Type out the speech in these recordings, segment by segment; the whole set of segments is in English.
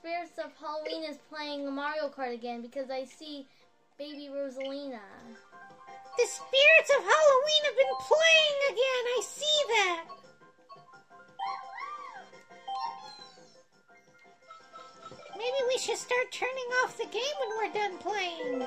spirits of Halloween is playing Mario Kart again because I see baby Rosalina. The spirits of Halloween have been playing again. I see that. Maybe we should start turning off the game when we're done playing.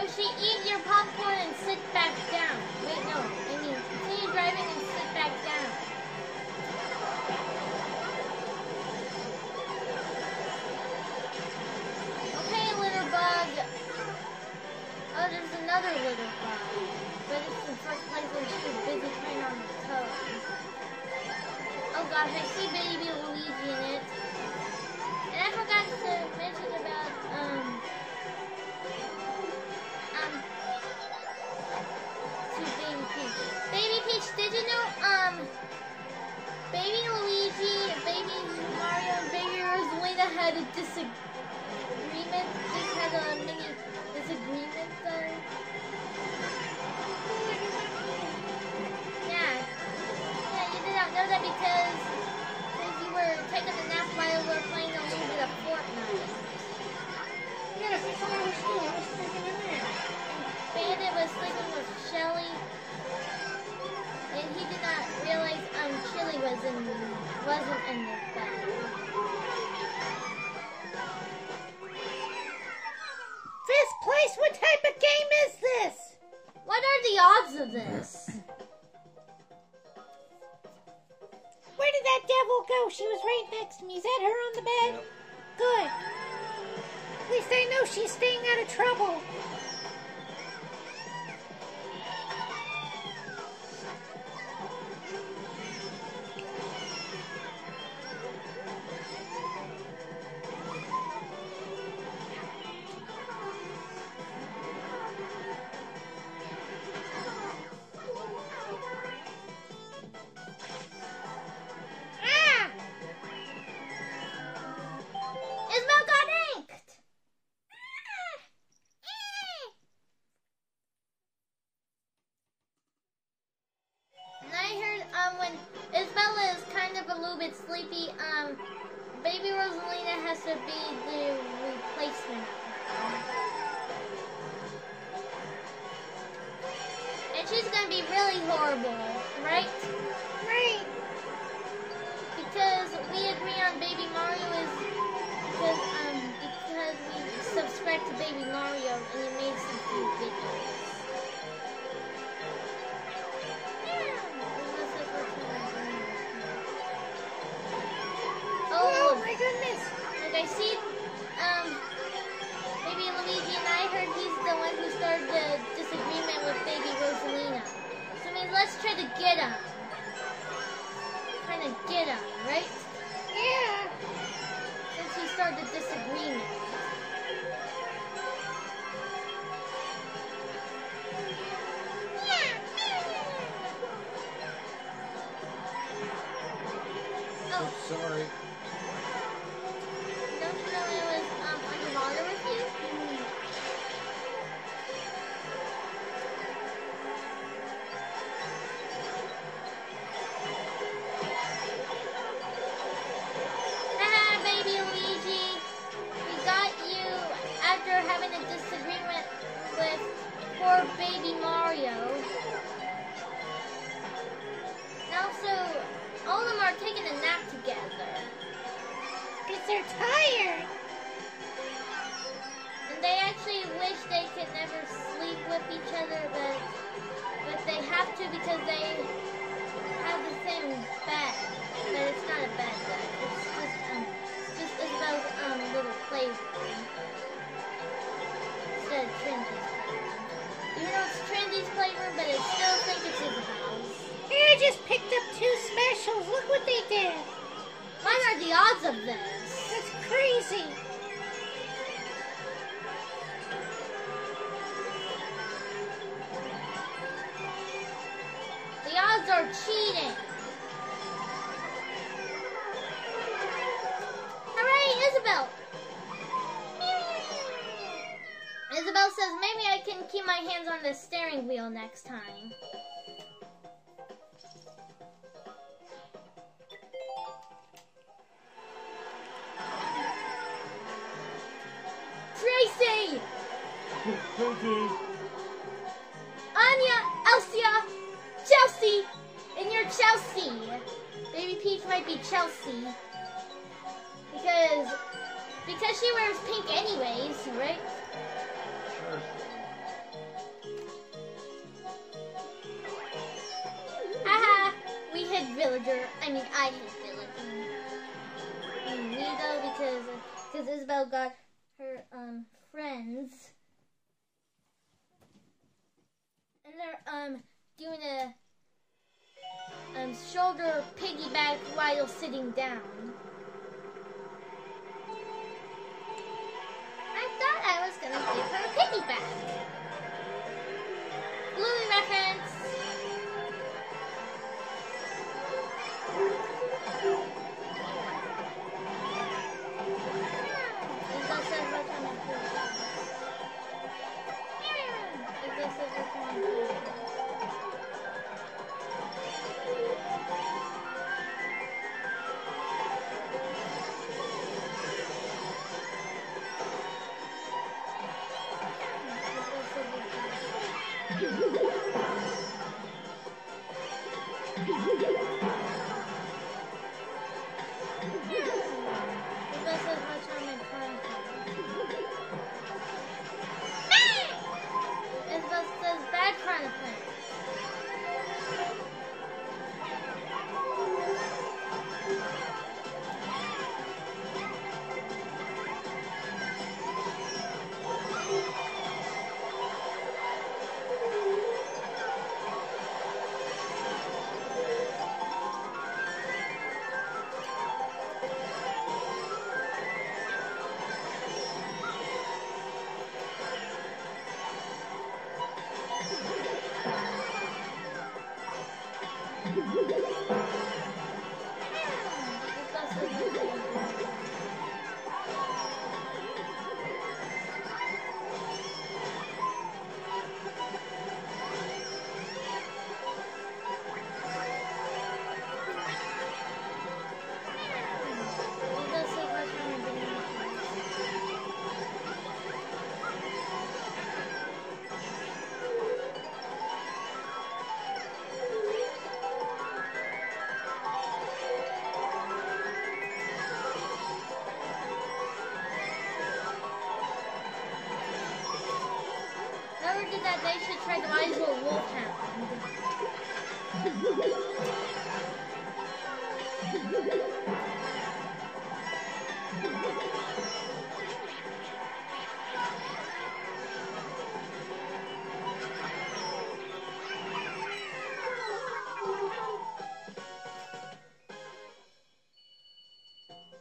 Yoshi, eat your popcorn and sit back down. Wait, no. I mean, continue driving and sit back down. Okay, little bug. Oh, there's another little bug. But it's in first place and she's busy playing on her toes. Oh gosh, I see baby Luigi in it. Had a disagreement? Just had a mini disagreement, though? Yeah. Yeah, you did not know that because, because you were taking a nap while we were playing a little bit of Fortnite. Yes, that's what I was doing. I was a nap. Bandit was sleeping with Shelly, and he did not realize um Chili was in wasn't in the bed. Fifth? What type of game is this? What are the odds of this? Where did that devil go? She was right next to me. Is that her on the bed? Yep. Good. At least I know she's staying out of trouble. she's gonna be really horrible, right? Right. Because we agree on Baby Mario is because um because we subscribe to Baby Mario and he made some few videos. Oh, oh my goodness! Like see, um, Baby Luigi and I heard he's the one who started the disagreement with baby Rosalina. So I mean, let's try to get him. Trying to get him, right? Yeah. Since he started the disagreement. They're tired. And they actually wish they could never sleep with each other, but but they have to because they have the same bed. But it's not a bed bed. It's just um just Isabel's um little playroom. Instead of Trinity's playroom. Even though it's Trinity's playroom, but I still think it's Isabel's. Hey, I just picked up two specials. Look what they did. What are the odds of this? Crazy. The odds are cheating. Hooray, Isabel! Isabel says maybe I can keep my hands on the steering wheel next time. Anya, Elsia, Chelsea, and you're Chelsea. Baby Peach might be Chelsea because because she wears pink anyways, right? Haha, we hit villager. I mean, I hit villager. And me though because because Isabel got her um friends, and they're um doing a um shoulder piggyback while sitting down. I thought I was gonna give her a piggyback. Bluey reference. argued that they should try.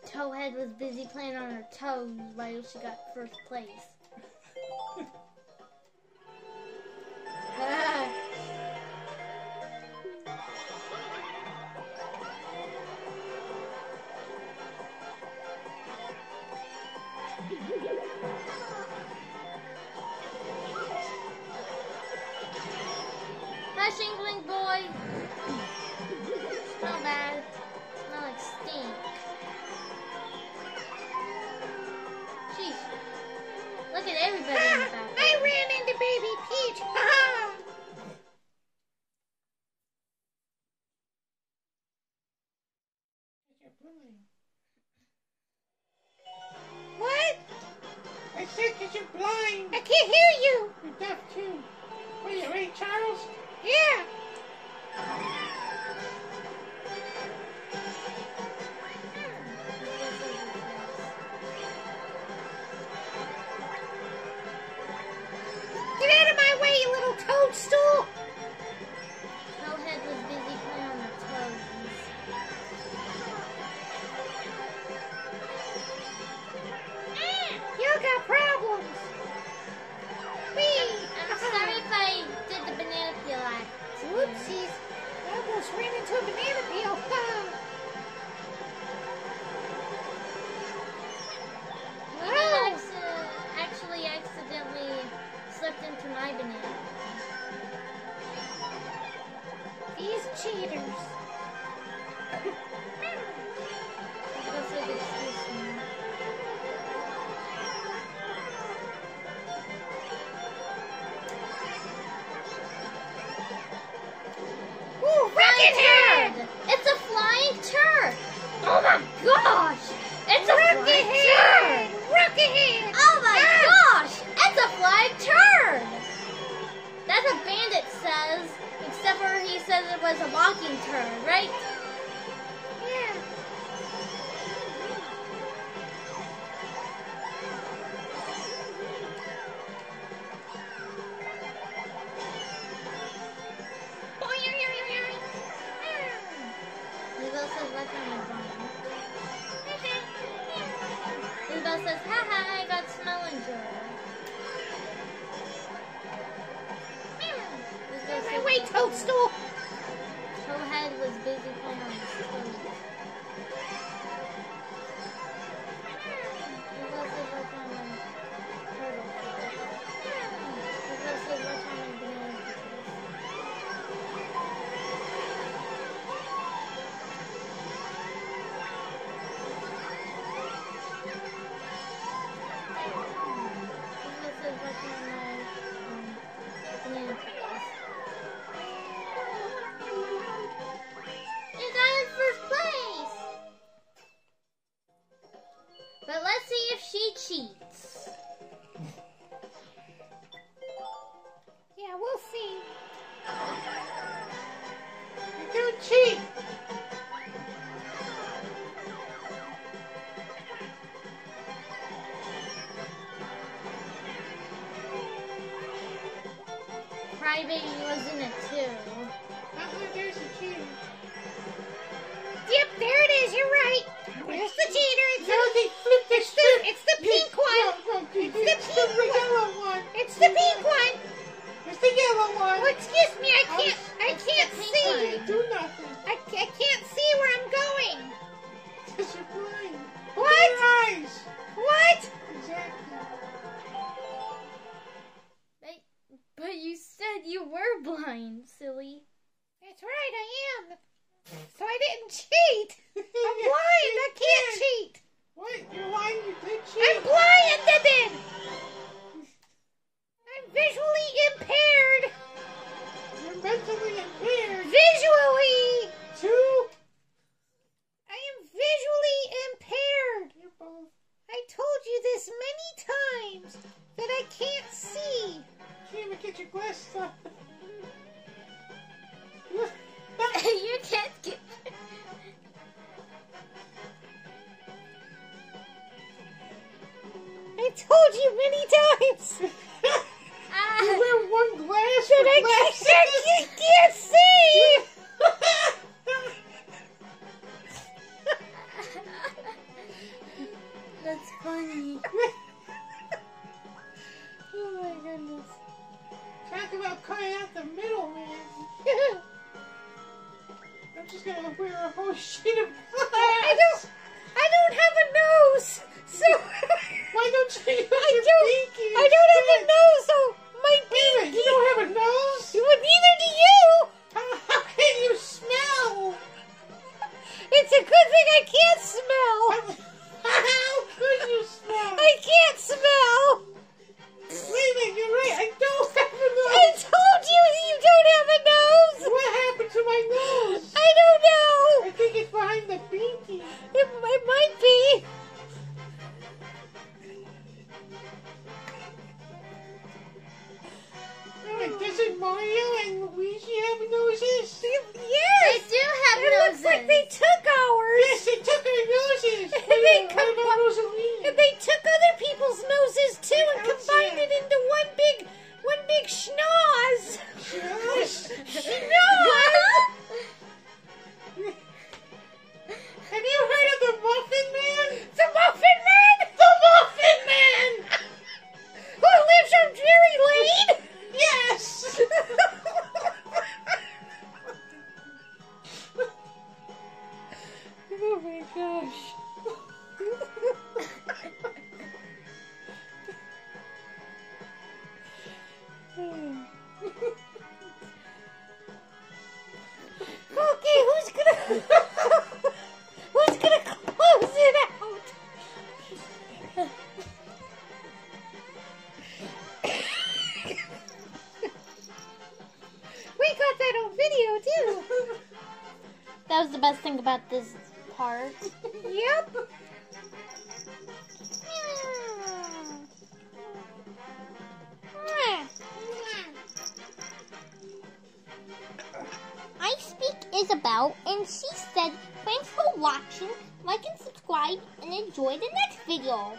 Toadette was busy playing on her toes while she got first place. What? I said that you're blind. I can't hear you. You're deaf too. What are you, Ray Charles? Yeah. Get out of my way, you little toadstool. Says it was a walking turd, right? Yeah. Bluebell says, phone? Bluebell says, I got toadstool. Crybaby was in it too. Uh-huh, there's a cheater. Yep, there it is. You're right. There's the cheater. It's No, the, they flipped it's the, it's the pink one. No, no, It's the it's the pink one. yellow one. It's the pink one. It's the yellow one. Oh, excuse me. I can't. I were blind, silly. That's right. I am. So I didn't cheat. I'm blind. I can't cheat. What? You're lying. You did cheat. I'm blinded. I'm sheet of glass. I don't. I don't have a nose, so. Why don't you? I don't. I don't have a nose, so my beak. Wait a minute, you don't have a nose. that was the best thing about this part. yep. I speak Isabel, and she said, thanks for watching, like and subscribe, and enjoy the next video.